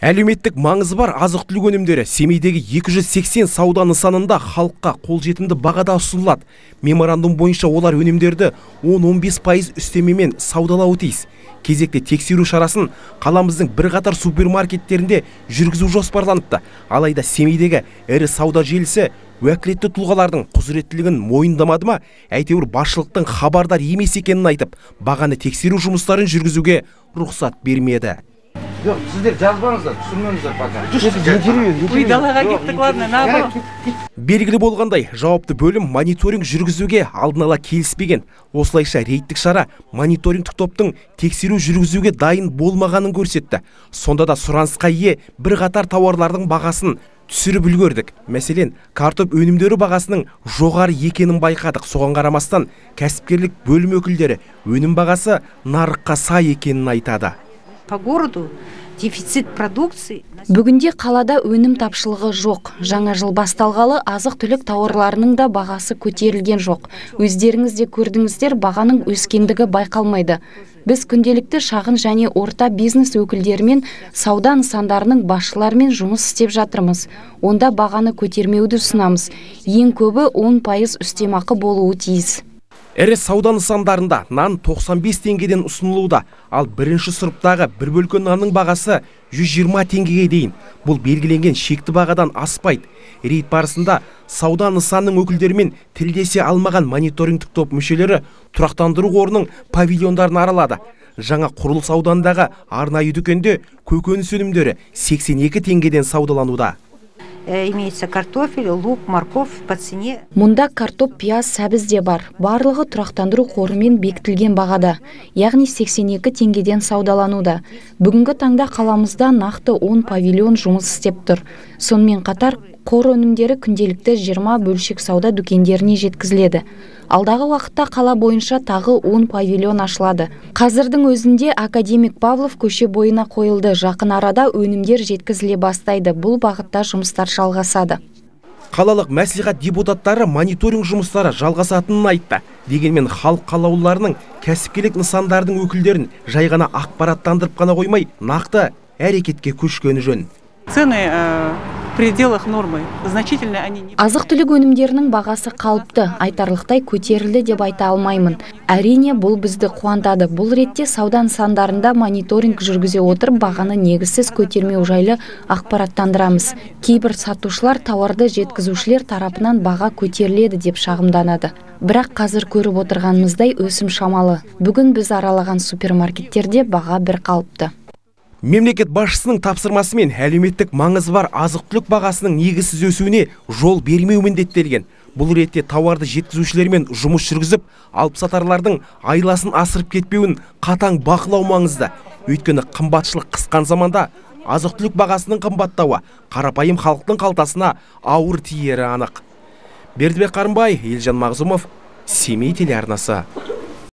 Әлеуметтік маңызы бар азық түлік өнімдері Семейдегі 280 сауда нысанында халыққа қолжетімді бағада ұсынылады. Меморандум бойынша олар өнімдерді 10-15 пайыз үстемемен саудалауы тиіс. Кезекте тексеру шарасын қаламыздың бірқатар супермаркеттерінде жүргізу жоспарланыпты. Алайда Семейдегі ірі сауда желісі уәкілетті тұлғалардың құзыреттілігін мойындамады ма, әйтеуір басшылықтың хабардар емес екенін айтып, бағаны тексеру жұмыстарын жүргізуге рұқсат бермеді. Жоқ, сіздер жазбаңыздар, түсірмеңіздер пока. Ой, далаға кеттік, ладно, наоборот. Белгілі болғандай, жауапты бөлім мониторинг жүргізуге алдын ала келіспеген. Осылайша рейдтік шара мониторингтік топтың тексеру жүргізуге дайын болмағанын көрсетті. Сонда да сұранысқа ие бірқатар тауарлардың бағасын түсіріп үлгердік. Мәселен, картоп өнімдері бағасының жоғары екенін байқадық. Соған қарамастан кәсіпкерлік бөлім өкілдері өнім бағасы нарыққа сай екенін айтады. По городу дефицит продукции. Бүгінде қалада өнім тапшылығы жоқ. Жаңа жыл басталғалы азық түлік тауарларының да бағасы көтерілген жоқ. Өздеріңіз де көрдіңіздер, бағаның өскендігі байқалмайды. Біз күнделікті шағын және орта бизнес өкілдерімен сауда нысандарының басшыларымен жұмыс істеп жатырмыз. Онда бағаны көтермеуді ұсынамыз. Ең көбі 10 пайыз үстемақы болуы тиіс. Әрі сауда нысандарында нан 95 теңгеден ұсынылуда, ал бірінші сұрыптағы бір бөлке нанның бағасы 120 теңгеге дейін. Бұл белгіленген шекті бағадан аспайды. Рейд барысында сауда нысанның өкілдерімен тілдесе алмаған мониторингтік топ мүшелері тұрақтандыру қорының павильондарын аралады. Жаңа құрылыс ауданындағы арнайы дүкенде көкөніс өнімдері 82 теңгеден саудалануда. Имеется картофель, лук, морковь по цене. Мұнда картоп, пияз, сәбіз де бар. Барлығы тұрақтандыру қорымен бекітілген бағада, яғни 82 теңгеден саудалануда. Бүгінгі таңда қаламызда нақты 10 павильон жұмыс істеп тұр. Сонымен қатар қор өнімдері күнделікті 20 бөлшек сауда дүкендеріне жеткізіледі. Алдағы уақытта қала бойынша тағы 10 павильон ашылады. Қазірдің өзінде академик Павлов көше бойына қойылды. Жақын арада өнімдер жеткізіле бастайды. Бұл бағытта жұмыстар жалғасады. Қалалық мәслихат депутаттары мониторинг жұмыстары жалғасатынын айтты. Дегенмен халық қалаулыларының кәсіпкерлік нысандардың өкілдерін жай ғана ақпараттандырып қана қоймай, нақты әрекетке көшкені жөн. Цены э, пределах нормы. Значительно они не... Азық түлік өнімдерінің бағасы қалыпты, айтарлықтай көтерілді деп айта алмаймын. Әрине бұл бізді қуантады. Бұл ретте сауда нысандарында мониторинг жүргізе отырып бағаны негізсіз көтермеу жайлы ақпараттандырамыз. Кейбір сатушылар тауарды жеткізушілер тарапынан баға көтеріледі деп шағымданады. Бірақ қазір көріп отырғанымыздай өсім шамалы. Бүгін біз аралаған супермаркеттерде баға бір қалыпты. Мемлекет басшысының тапсырмасымен әлеуметтік маңызы бар азық түлік бағасының негізсіз өсуіне жол бермеу міндеттелген. Бұл ретте тауарды жеткізушілермен жұмыс жүргізіп, алып сатарлардың айласын асырып кетпеуін қатаң бақылау маңызды. Өйткені қымбатшылық қысқан заманда азық түлік бағасының қымбаттауы қарапайым халықтың қалтасына ауыр тиері анық. Бердібек Қарымбай, Елжан Мағзумов, Семей телеарнасы.